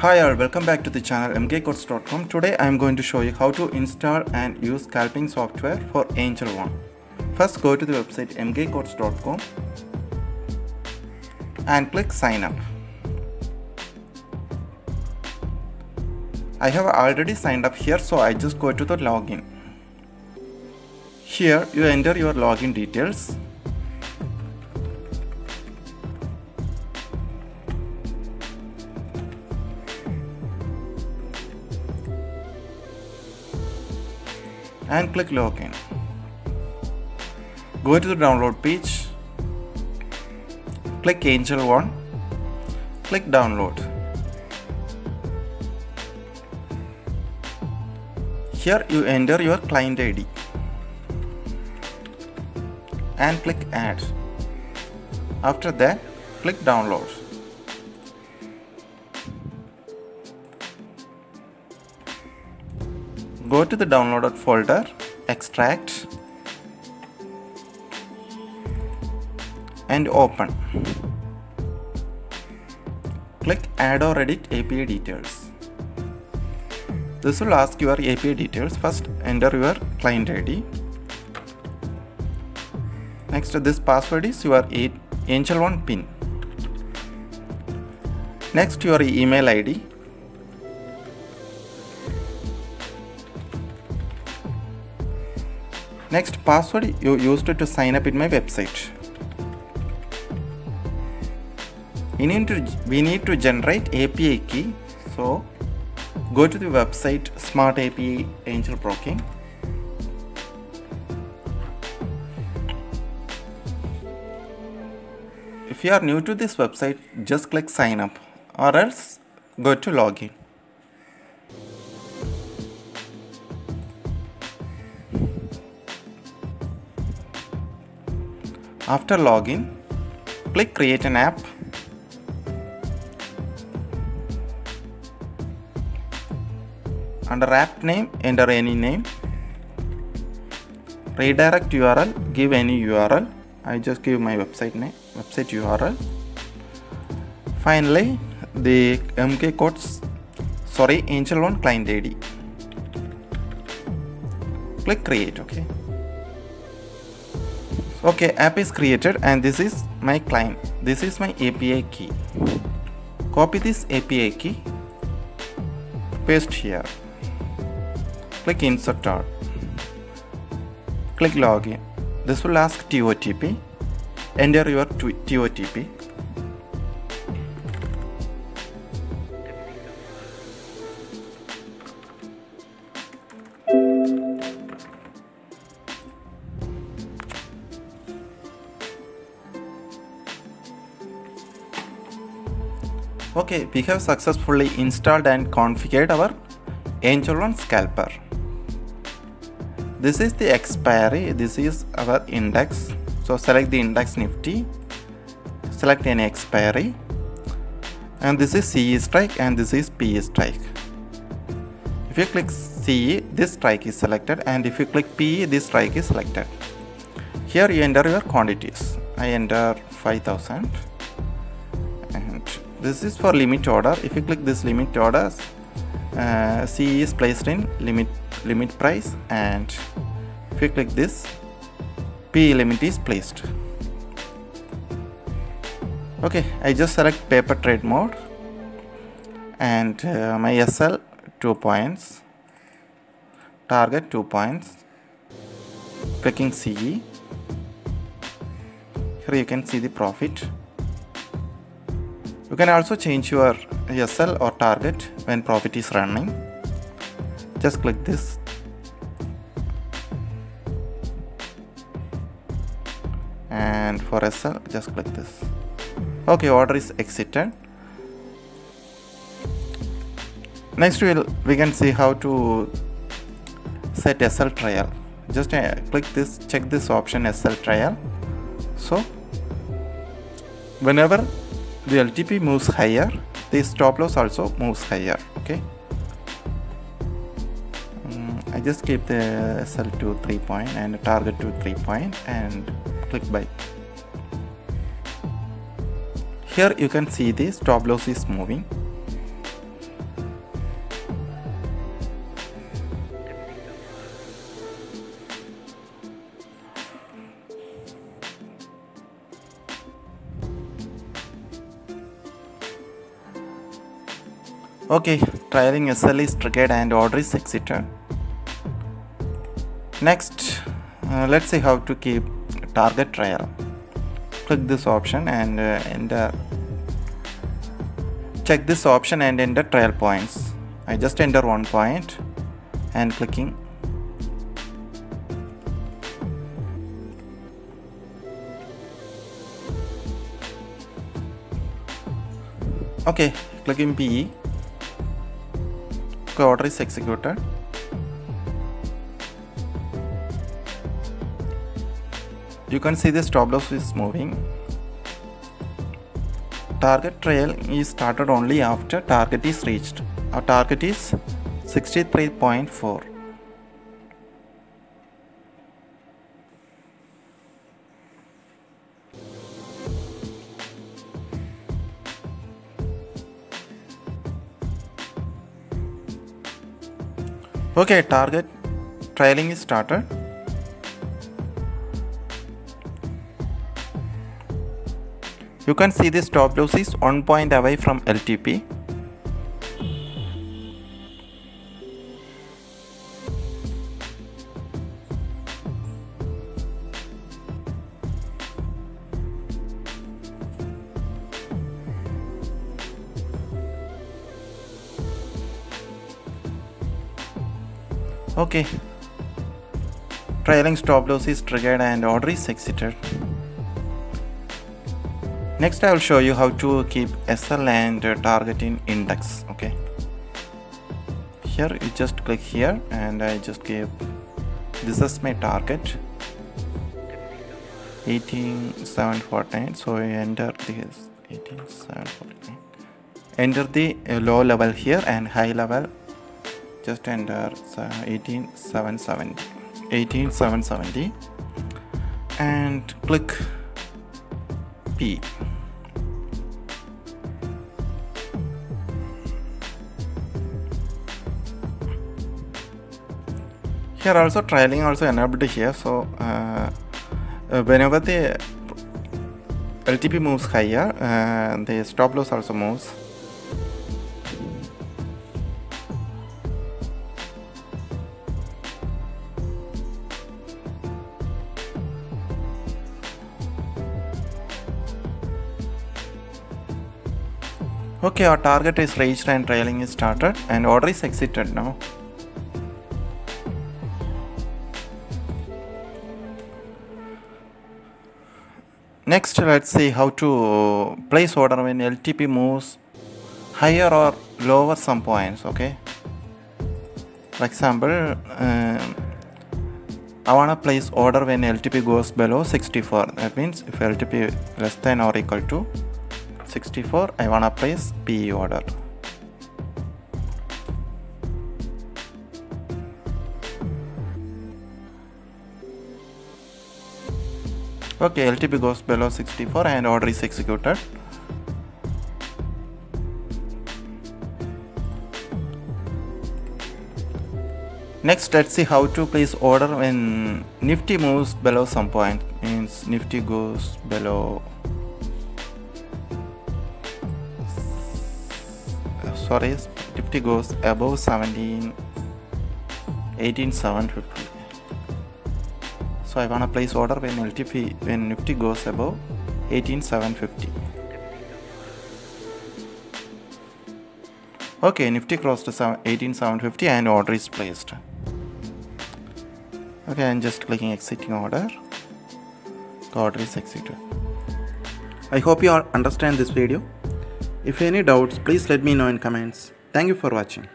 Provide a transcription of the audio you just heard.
Hi all, welcome back to the channel mkcodez.com. Today I am going to show you how to install and use scalping software for Angel One. First go to the website mkcodez.com and click sign up. I have already signed up here so I just go to the login. Here you enter your login details and click login. Go to the download page, click Angel One, click download. Here you enter your client ID and click add. After that, click download. Go to the downloaded folder, extract and open. Click add or edit API details. This will ask your API details. First enter your client ID. Next to this password is your Angel One pin. Next your email ID Next password you used to sign up in my website. We need to, we need to generate API key. So go to the website Smart API Angel Broking. If you are new to this website, just click sign up or else go to login. After login, click create an app. Under app name, enter any name. Redirect URL, give any URL. I just give my website name, website URL. Finally, the MK Codez, sorry, Angel One client ID. Click create, okay okay app is created and this is my client. This is my API key. Copy this API key. Paste here. Click insert all click login. This will ask TOTP enter your TOTP Okay, we have successfully installed and configured our Angel One Scalper. This is the expiry, this is our index. So select the index Nifty, select any expiry and this is CE strike and this is PE strike. If you click CE, this strike is selected and if you click PE, this strike is selected. Here you enter your quantities. I enter 5000 this is for limit order. If you click this limit order uh, C is placed in limit limit price and if you click this P limit is placed. Okay I just select paper trade mode and uh, my SL 2 points target 2 points clicking CE here you can see the profit you can also change your SL or target when profit is running. Just click this. And for SL, just click this. Okay, order is exited. Next, we'll, we can see how to set SL trial. Just uh, click this, check this option SL trial. So, whenever the LTP moves higher. The stop loss also moves higher okay? Um, I just keep the sell to 3 point and target to 3 point and click buy. Here you can see the stop loss is moving Okay, trailing SL is triggered and order is exited. Next, uh, let's see how to keep target trial. Click this option and uh, enter. Check this option and enter trial points. I just enter one point and clicking okay clicking PE okay, order is executed. You can see the stop loss is moving. Target trail is started only after target is reached. Our target is 63.4 okay target trailing is started. You can see the stop loss is one point away from LTP okay. Trailing stop loss is triggered and order is exited. Next i will show you how to keep sl and target in index okay? Here you just click here and i just give this is my target. 18749 so I enter this. 18749 enter the low level here and high level just enter 18770 18770 and click P. Here also trailing also enabled here so uh, uh, whenever the LTP moves higher uh, the stop loss also moves okay our target is reached and trailing is started and order is exited now. Next let's see how to place order when LTP moves higher or lower some points okay? For example um, I want to place order when LTP goes below 64 that means if LTP less than or equal to 64 I wanna place PE order. Okay LTP goes below 64 and order is executed. Next let's see how to place order when nifty moves below some point. Means nifty goes below sorry Nifty goes above 17 18750 so I wanna place order when LTP when Nifty goes above 18750 okay Nifty crossed 18750 and order is placed. Okay I'm just clicking exiting order. The order is exited. I hope you all understand this video if any doubts, please let me know in comments. Thank you for watching.